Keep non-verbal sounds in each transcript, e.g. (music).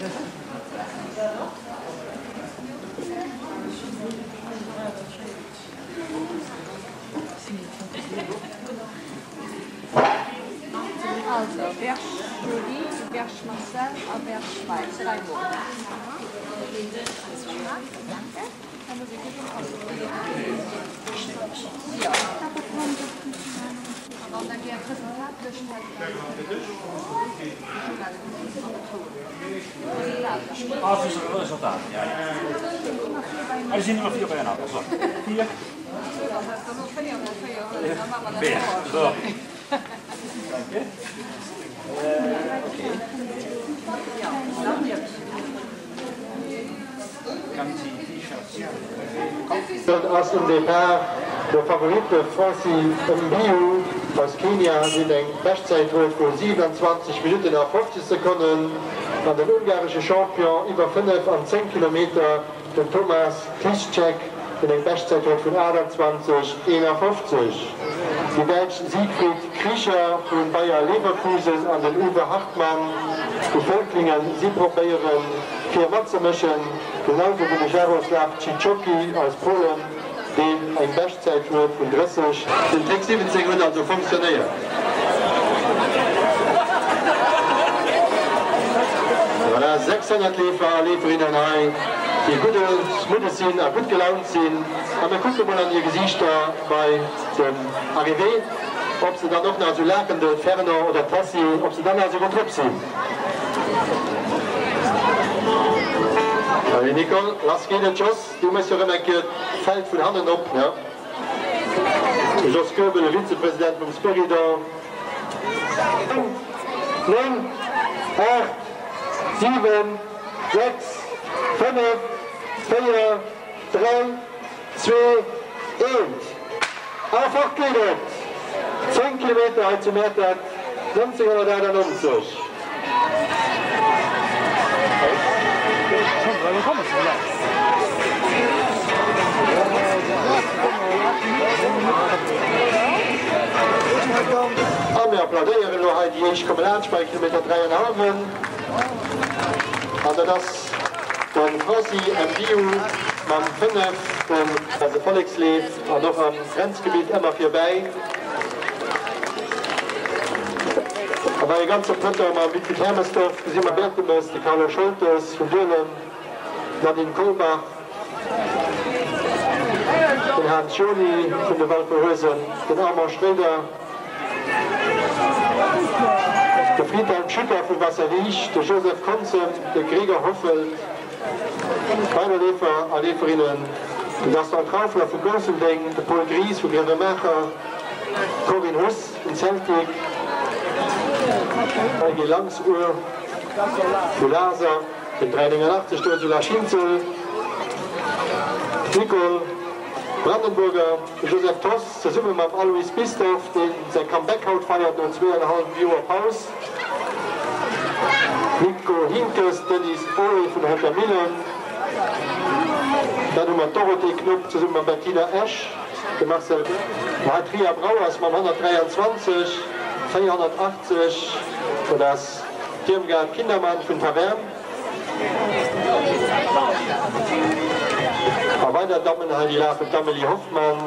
Also, Bergtheorie, Bergmasse, Bergschweiz, Freiburg. Danke. Als het ah, resultaat, ja. ja. Er zijn er nog vier bij een appel, zo. Vier. Dan zo. Dank je. Oké. Quand à départ, de favori de Francis Mbiou aus Kenia, die den Bestzeit holt vor 27 Minuten nach 50 Sekunden. An den ungarischen Champion über 5 an 10 Kilometer den Thomas Tischczek, den den Bestzeit holt von 28 51. Die Deutsch Siegfried Krischer von Bayer Leverkusen an den Uwe Hartmann, die Völklingen, sie probieren vier mischen, genauso wie Jaroslav Tschichoki aus Polen, den ein Bestzeit wird von 30. Den Text 17 wird also funktionieren. Voilà, 600 Liefer, Lieferinnen ein, die gute Mutter sind, auch gut gelaunt sind. Aber wir gucken mal an ihr Gesichter bei dem Arrivé, ob sie dann noch so lachende Ferner oder Tassi, ob sie dann also gut sind. Nicole, lass gehen Joss. Du musst ja ein Feld von Hand ab. Ja? Joss Köbel, der Vizepräsident vom Spiridor. 9, 8, 7, 6, 5, 4, 3, 2, 1. Einfach geht 10 Kilometer heute zum Mittag, 1991. Am wir applaudieren noch heute ich komme bei Kilometer 3,5. Also das von Frossi MDU, man findet also Volkslied und noch am Grenzgebiet immer vorbei. Aber die ganze die Hermesdorf, die sind mal Bertemes, die Carlo Schultes, von Dürren, Nadine Kohlbach, den Herrn Schoni von der Waldverhösen, den Armer Schröder, der Friedhelm Schütter von Wasserriech, der Josef Konzen, der Gregor Hoffel, meine Lefer, Aleferinnen, das war Traufler von Görsending, der Paul Gries von Grevemecher, Corinne Huss in Celtic, Heidi Langsuhr, Fulasa, den 380 Stuhl zu La Schinzel, Nicole, Brandenburger, Josef Toss, Summe mit Alois Bistorf, den sein Comeback-Haut feiert und zweieinhalb Viewer Pause. Nico Hinkes, Dennis Ori von Hunter Millen. Dann haben wir Dorothee Knupp zusammen mit Bettina Esch, der Marcel Patria Brauers mit 123, 480 und das Dirmgard Kindermann von Tavern. Weiter Damen die Lache Dameli Hoffmann,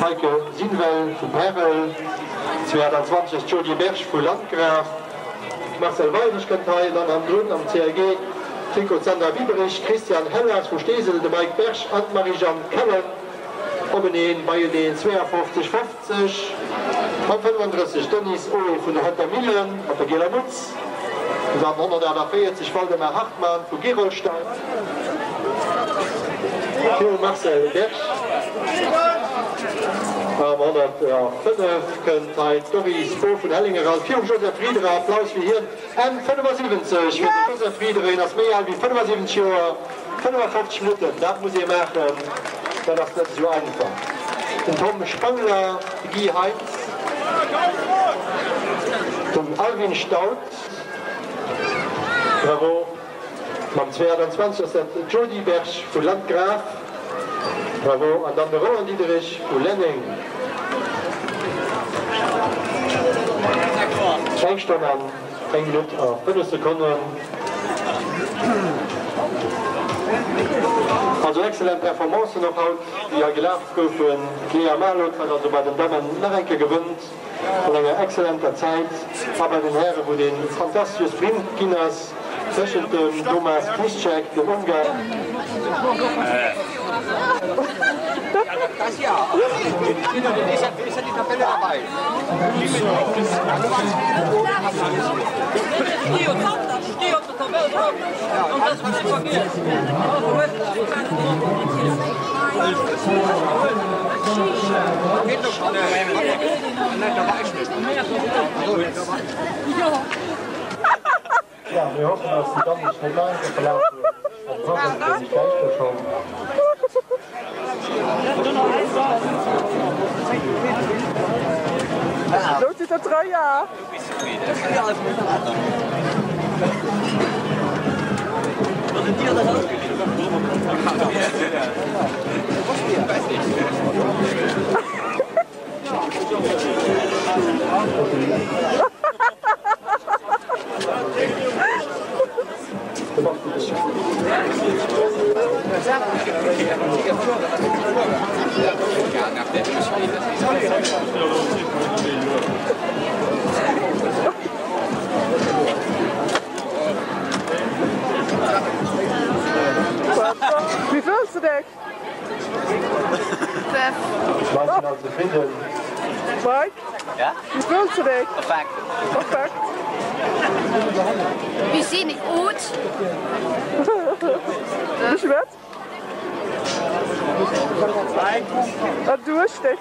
Heike Sinwell von Perel, 220 Jody Bersch von Landgraf, Marcel Weidischkantei, dann am Grün am CRG, Trico Sander Wieberich, Christian Hellers von Stesel, der Mike Bersch, Anne-Marie-Jean Keller, Obeneen, Bayodeen 52, 50, 35 Dennis O vun der Hatter Millen op der Gelamutz, 140 Waldemar Hartmann vu Gerolstein, Marcel Bersch. Am 105 kënnt ein Doris Bo vun Hellinger als Fi Josef Friedere Applaus wie hier en 75 Josef Friedere ass méi wie 75 Joer 45 Minuten, Dat muss e machen, dat ass net so einfach. Den Tom Spangler, Guy Heinz, den Alvin Staud, Bravo, am 22 ist das Jody Bersch von Landgraf, Bravo, und dann der Roland Diederich von Lenning. Scheinstunde an 1 Minute auf 5 Sekunden. Also exzellent Performance noch haut wie er gelaf goufen Lea Malot hat also bei den Dammmen Narenke gewënnt an enger exzellenter Zeit aber den Herren wo den fantastisches Sprintkinnners zwischen dem Thomas Krischek dem Ungarn. Das ja. Ist ja die Tabelle dabei. Ja, wir hoffen, dass die ganze Schublade verlassen wird. Dann wat een nicht gleich geschoben. Loopt dit er trui aan? Ja. Waar vinden? Mike? Ja? Perfect. Perfect. We zien het goed. (laughs) dus wat? Wat doe je.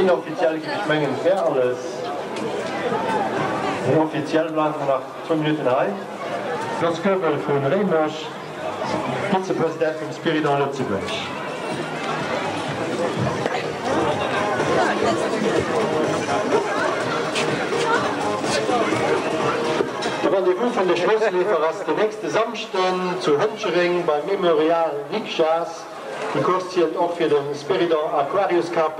Inoffiziell gibt es Mengen fair alles. Offiziell bleiben wir nach 2 Minuten rein. Das Köbel von Rehmösch, Vizepräsident vom Spiridon Lützeburg. Der Rendezvous von der der nächste Samstag zu Hönschering beim Memorial Nick Schaas. Die Kurs zählt auch für den Spiridon Aquarius Cup